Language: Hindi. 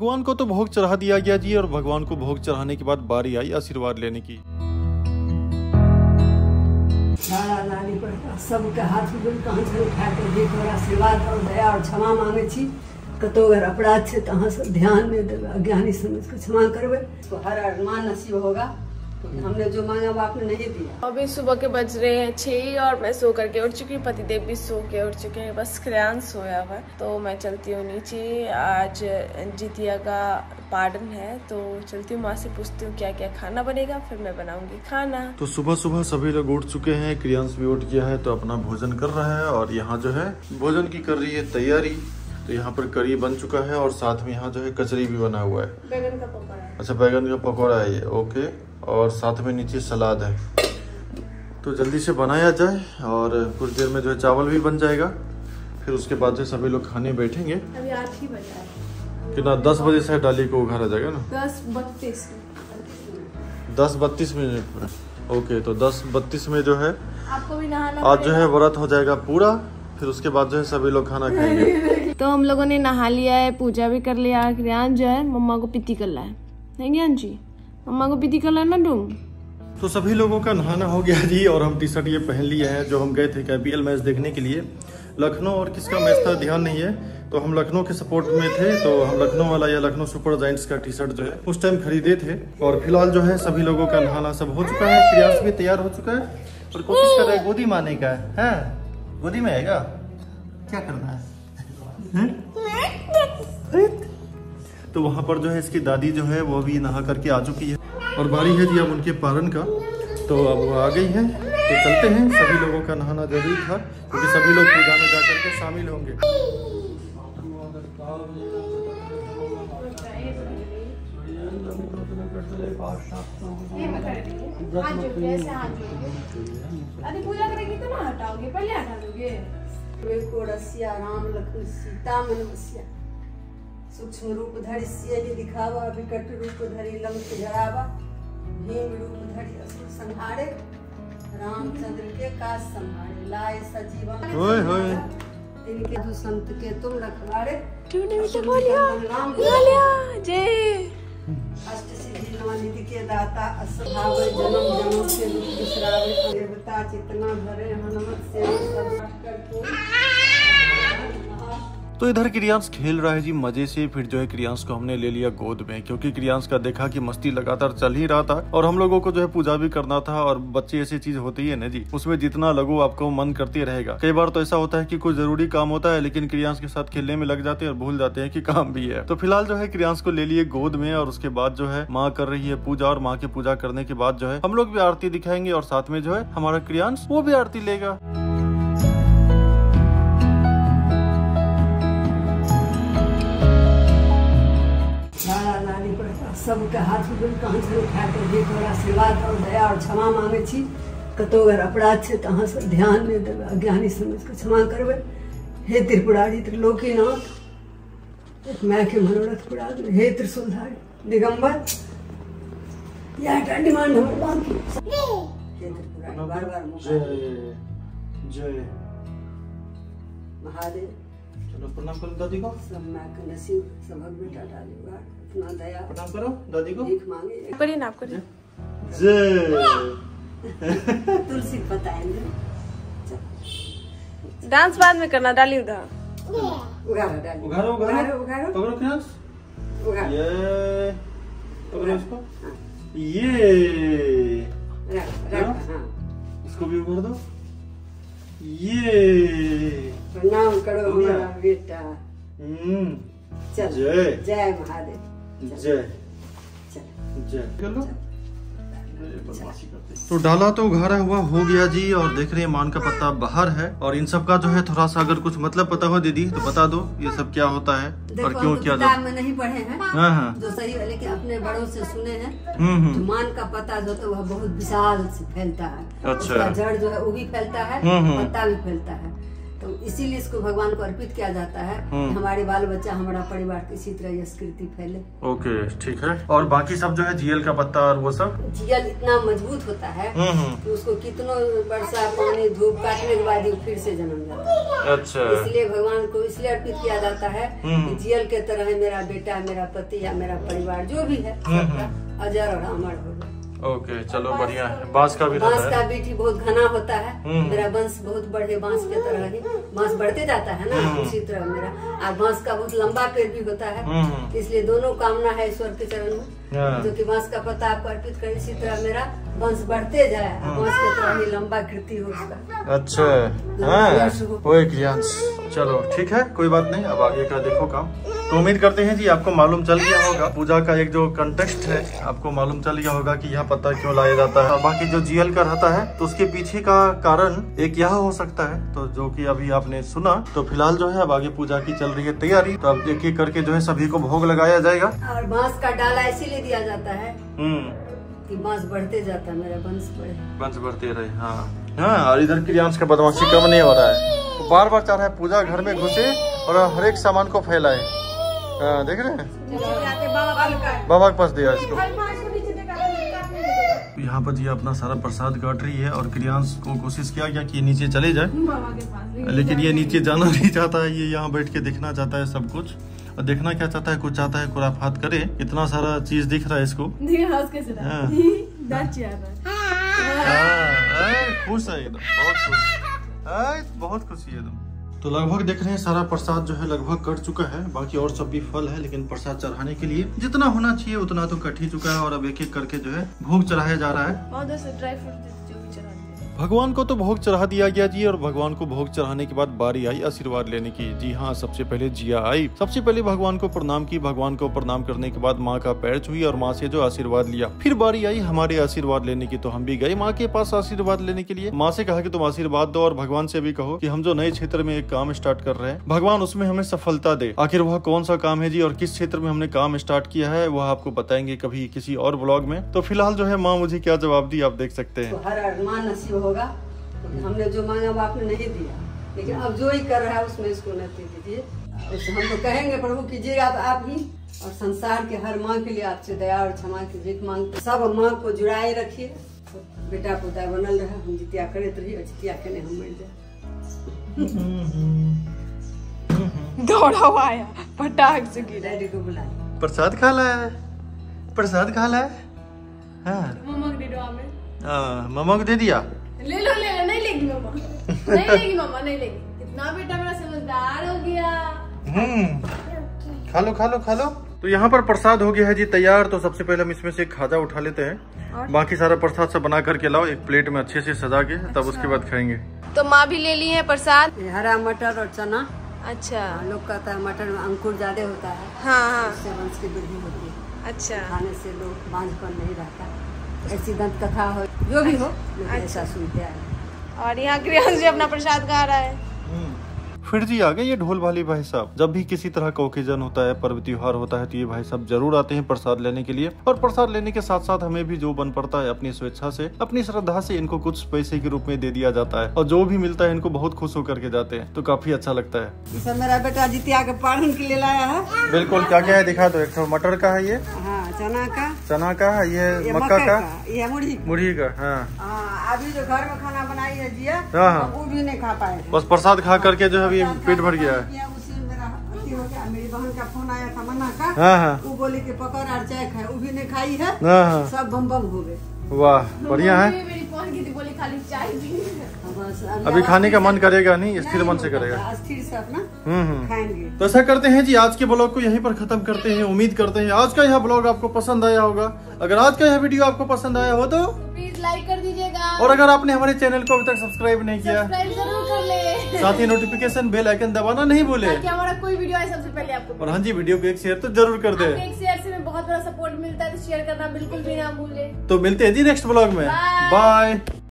भगवान को तो भोग चढ़ा दिया गया जी, और भगवान को भोग चढ़ाने के बाद बारी आई आशीर्वाद लेने की। सबके हाथ देख आशीर्वाद और दया और क्षमा मांगे छी। कतौ अगर अपराध छै तो अहाँ सब ध्यान में देवे अज्ञानी समझ के क्षमा करवे तो हर अरमान नसीब होगा। हमने जो मांगा वो आपने नहीं दिया। अभी सुबह के बज रहे हैं छः और मैं सो करके उठ चुकी हूँ। पतिदेव भी सो के उठ चुके हैं। बस क्रियान सोया हुआ है। तो मैं चलती हूँ नीचे। आज जितिया का पार्डन है। तो चलती हूँ माँ से पूछती हूँ क्या क्या खाना बनेगा? फिर मैं बनाऊँगी खाना। तो सुबह सुबह सभी लोग उठ चुके हैं। क्रियांश भी उठ गया है तो अपना भोजन कर रहा है और यहाँ जो है भोजन की कर रही है तैयारी। तो यहाँ पर करी बन चुका है और साथ में यहाँ जो है कचरी भी बना हुआ है। बैगन का पकौड़ा। अच्छा बैगन का पकौड़ा है ये। ओके। और साथ में नीचे सलाद है। तो जल्दी से बनाया जाए और कुछ देर में जो है चावल भी बन जाएगा। फिर उसके बाद जो सभी लोग खाने बैठेंगे। अभी आठ ही बजा है। कितना? दस बजे से डाली को उघाड़ा जाएगा ना? दस बत्तीस। दस बत्तीस मिनट में ओके तो दस बत्तीस में जो है आपको भी नहाना आज जो है व्रत हो जाएगा पूरा। फिर उसके बाद जो है सभी लोग खाना खाएँगे। तो हम लोगों ने नहा लिया है पूजा भी कर लिया। क्रियान जो है मम्मा को पिति कर रहा है। ज्ञान जी? मम्मा को रहा है ना तुम। तो सभी लोगों का नहाना हो गया जी, और हम टी शर्ट ये पहन लिए हैं, जो हम गए थे कैपीएल मैच देखने के लिए। लखनऊ, और किसका मैच था? ध्यान नहीं है। तो हम लखनऊ के सपोर्ट में थे तो हम लखनऊ वाला या लखनऊ सुपर जाइंट्स का टी शर्ट जो है, उस टाइम खरीदे थे। और फ़िलहाल जो है, सभी लोगों का नहाना सब हो चुका है, प्रयास भी तैयार हो चुका है। और कोशिश कर रहा है गोदी मारने का, है? गोदी में आएगा क्या करना है? हैं? तो वहाँ पर जो है इसकी दादी जो है वो भी नहा करके आ चुकी है। और बारी है जी अब उनके पारन का। तो अब वो आ गई है। तो चलते हैं। सभी लोगों का नहाना ज़रूरी था क्योंकि तो सभी लोग पूजा में जाकर के शामिल होंगे। अरे पूजा करेगी तो ना हटाओगे पहले हटा दोगे। को रसिया राम लखन सीता मन बसिया सूक्ष्म रूप धरि सिय दिखावा विकट रूप धरि लंक जरावा भीम रूप धरि असुर संहारे रामचंद्र के काज संहारे लाए सजीवन ओए। होए। तिनके दुष्मंत के तुम रखवारे। तूने भी तो बोलिया। बोलिया जय अष्ट सिद्धि नवनिधि के दाता असभाव जन्म जन्म के दुख बिसरावे देवता चितना भरे हनुमत से सब कर करके तो इधर क्रियांश खेल रहा है जी, मज़े से फिर जो है क्रियांश को हमने ले लिया गोद में, क्योंकि क्रियांश का देखा कि मस्ती लगातार चल ही रहा था और हम लोगों को जो है पूजा भी करना था और बच्चे ऐसी चीज़ होती है ना जी, उसमें जितना लगो आपको मन करती रहेगा। कई बार तो ऐसा होता है की कोई ज़रूरी काम होता है, लेकिन क्रियांश के साथ खेलने में लग जाते हैं और भूल जाते हैं की काम भी है। तो फ़िलहाल जो है क्रियांश को ले लिए गोद में और उसके बाद जो है माँ कर रही है पूजा और माँ की पूजा करने के बाद जो है हम लोग भी आरती दिखाएँगे और साथ में जो है हमारा क्रियांश वो भी आरती लेगा। सबके हाथ में कहाँ से उठा के देख और आशीर्वाद और दया और क्षमा मांगे छी। कतो अगर अपराध छै तो अहाँ सब ध्यान नहीं देवे अज्ञानी समझ के क्षमा करवे हे त्रिपुरारी त्रिलोकीनाथ एक मैं के मनोरथ पुरा दे। हे त्रिशूलधारी दिगंबर यह का डिमांड हमर बाकी। हे त्रिपुरारी बार बार दे। जय महादेव। चलो प्रणाम करो दादी को सब मैं के नसीब सबक बेटा दया प्रणाम करो दादी को। भीख ना आप करिए जय। तुलसी डांस बाद में करना डाली उधर। उगारो डाली। उघारो उगारो। उगारो पकड़ो क्रियांश उगारो। ये। पकड़ो इसको ये। रख रख हाँ? इसको भी उघार दो। ये। प्रणाम करो हो हमारा बेटा। हम्म। जय। जय महादेव। जय। तो डाला तो उघारा हुआ हो गया जी और देख रहे हैं मान का पत्ता बाहर है और इन सब का जो है थोड़ा सा अगर कुछ मतलब पता हो दीदी तो बता दो ये सब क्या होता है और क्यों तो क्या किताब में नहीं पढ़े हैं। हाँ हाँ। जो सही है लेकिन अपने बड़ों से सुने हैं हम्म जो हम्म मान का पत्ता जो तो वह बहुत विशाल से फैलता है। अच्छा। जड़ जो है वो भी फैलता है हम्म। पत्ता भी फैलता है। तो इसीलिए इसको भगवान को अर्पित किया जाता है हम्म। हमारे बाल बच्चा हमारा परिवार इसी तरह यश कीर्ति फैले। ओके ठीक है। और बाकी सब जो है जीएल का पत्ता और वो सब? जियल इतना मज़बूत होता है हम्म हम्म। कि उसको कितनों वर्षा पानी धूप काटने के बाद फिर से जन्म जाता है। अच्छा। इसलिए भगवान को इसलिए अर्पित किया जाता है। कि जियल के तरह मेरा बेटा मेरा पति या मेरा परिवार जो भी है अजर और अमर होगा ओके चलो बढ़िया है। बाँस का भी बाँस का है बीटी बहुत घना होता है। हम्म। मेरा वंश बहुत बढ़े बाँस के तरह ही। बाँस बढ़ते जाता है ना हम्म। उसी तरह मेरा। और बाँस का बहुत लंबा पेड़ भी होता है। हम्म। इसलिए दोनों कामना है ईश्वर के चरण हाँ। में जो कि बाँस का पता आपको अर्पित करे इसी तरह मेरा वंश बढ़ते जाए। बाँस के तरह ही लंबा कृति हो उसका। अच्छा। हाँ। चलो ठीक है? कोई बात नहीं अब आगे का देखो काम। तो उम्मीद करते हैं जी आपको मालूम चल गया होगा पूजा का एक जो कंटेक्स्ट है आपको मालूम चल गया होगा कि यह पत्ता क्यों लाया जाता है। और बाकी जो जीएल का रहता है तो उसके पीछे का कारण एक यह हो सकता है। तो जो कि अभी आपने सुना तो फ़िलहाल जो है अब आगे पूजा की चल रही है तैयारी। तो अब एक एक करके जो है सभी को भोग लगाया जाएगा। और बाँस का डाला इसीलिए दिया जाता है हम्म। कि बाँस बढ़ते जाता है मेरा वंश बढ़े। वंश बढ़ते रहे हाँ। हाँ और इधर क्रियांश का बदमाशी कम नहीं हो रहा है। बार बार चाह रहा है पूजा घर में घुसे और हर एक सामान को फैलाए। हाँ देख रहे हैं? बाबा के पास दिया इसको। यहाँ पर जी अपना सारा प्रसाद काट रही है और क्रियांश को कोशिश किया गया कि ये नीचे चले जाए। लेकिन ये नीचे जाना नहीं चाहता है ये यहाँ बैठ के देखना चाहता है सब कुछ। और देखना क्या चाहता है कुछ चाहता है कुराफात करे। इतना सारा चीज़ दिख रहा है इसको। हाँ। हाँ, अरे, खुश है बहुत खुश। बहुत खुशी है तुम। तो लगभग देख रहे हैं सारा प्रसाद जो है लगभग कट चुका है बाकी और सब भी फल है लेकिन प्रसाद चढ़ाने के लिए जितना होना चाहिए उतना तो कट ही चुका है और अब एक एक करके जो है भोग चढ़ाया जा रहा है। ड्राई फ्रूट भगवान को तो भोग चढ़ा दिया गया जी, और भगवान को भोग चढ़ाने के बाद बारी आई आशीर्वाद लेने की। जी हाँ सबसे पहले जिया आई। सबसे पहले भगवान को प्रणाम की। भगवान को प्रणाम करने के बाद माँ का पैर छुई और माँ से जो आशीर्वाद लिया। फिर बारी आई हमारे आशीर्वाद लेने की तो हम भी गए माँ के पास आशीर्वाद लेने के लिए। माँ से कहा की तुम आशीर्वाद दो और भगवान से भी कहो की हम जो नए क्षेत्र में एक काम स्टार्ट कर रहे हैं, भगवान उसमें हमें सफलता दे। आखिर वह कौन सा काम है जी और किस क्षेत्र में हमने काम स्टार्ट किया है, वह आपको बताएँगे कभी किसी और ब्लॉग में। तो फ़िलहाल जो है माँ मुझे क्या जवाब दी, आप देख सकते हैं। तो हर नसीब होगा हमने जो मांगा वो आपने नहीं दिया। लेकिन अब जो ही कर रहा है उसमें इसको नती दीजिए। उससे हम तो कहेंगे प्रभु कीजिएगा आप, आप ही और संसार के हर मांग के लिए आपसे दया और क्षमा की भीख मांग सब मांग को जुड़ाए रखिए। तो बेटा पोता बनल रहे हम जितिया करते रहिए और जितिया के हम मर जाए। दौड़ा हुआ आया पटाख से गिरा। डैडी को बुलाए प्रसाद खा ला है? प्रसाद खा ला है? हाँ। मम्मा के दो में हाँ, मम्मा को दे दिया? नहीं लेगी मम्मा नहीं लेगी इतना बेटा मेरा समझदार हो गया। हम्म। खा लो खा लो खा लो तो यहाँ पर प्रसाद हो गया है जी तैयार। तो सबसे पहले हम इसमें से एक खाजा उठा लेते हैं। बाकी सारा प्रसाद सब बना करके लाओ एक प्लेट में अच्छे से सजा के तब उसके बाद खाएँगे। तो माँ भी ले ली है प्रसाद? हरा मटर और चना। अच्छा। लोग कहता है मटर में अंकुर ज़्यादा होता है। हाँ हाँ। उससे वंश की वृद्धि होती है। अच्छा। खाने से लोग बांझपन नहीं रहता। ऐसी दंत कथा हो जो भी हो ऐसा सुनते आए और यहाँ क्रियांश जी अपना प्रसाद खा रहा है। फिर जी आ गए ये ढोल वाली भाई साहब जब भी किसी तरह का ओकेजन होता है पर्व त्योहार होता है तो ये भाई साहब ज़रूर आते हैं प्रसाद लेने के लिए। और प्रसाद लेने के साथ साथ हमें भी जो बन पड़ता है अपनी स्वेच्छा से अपनी श्रद्धा से इनको कुछ पैसे के रूप में दे दिया जाता है। और जो भी मिलता है इनको बहुत खुश होकर के जाते हैं तो काफ़ी अच्छा लगता है। मेरा बेटा जितिया के पारण के लिए लाया है। बिल्कुल क्या क्या है दिखा दो एक तो मटर का है ये। चना का? चना का है ये ये मक्का का? ये मुढ़ी मुढ़ी का हाँ। हाँ अभी जो घर में खाना बनाई है जिया हाँ, हाँ। वो भी नहीं खा पाए। बस प्रसाद खा करके जो है अभी पेट भर गया है। किया, उसी में मेरा हो बहन का फ़ोन आया था मना का। हाँ हाँ। वो बोली कि पकौड़ा और चाय खाए वो भी नहीं खाई है। हाँ हाँ। सब बम बम हो गए। वाह बढ़िया है। थी बोली खाली चाय पी अब अभी खाने का मन करेगा नहीं स्थिर मन से करेगा। स्थिर से अपना हम्म हम्म। तो ऐसा करते हैं जी आज के ब्लॉग को यहीं पर खत्म करते हैं उम्मीद करते हैं। आज का यह ब्लॉग आपको पसंद आया होगा। अगर आज का यह वीडियो आपको पसंद आया हो तो प्लीज़ लाइक कर दीजिएगा। और अगर आपने हमारे चैनल को अभी तक सब्सक्राइब नहीं किया ज़रूर कर ले। साथ ही नोटिफिकेशन बेल आइकन दबाना नहीं भूले। हमारा कोई वीडियो आए सबसे पहले आपको और हाँ जी वीडियो को एक शेयर तो ज़रूर कर दे। बहुत बड़ा सपोर्ट मिलता है तो शेयर करना बिल्कुल भी ना भूले। तो मिलते हैं जी नेक्स्ट ब्लॉग में। बाय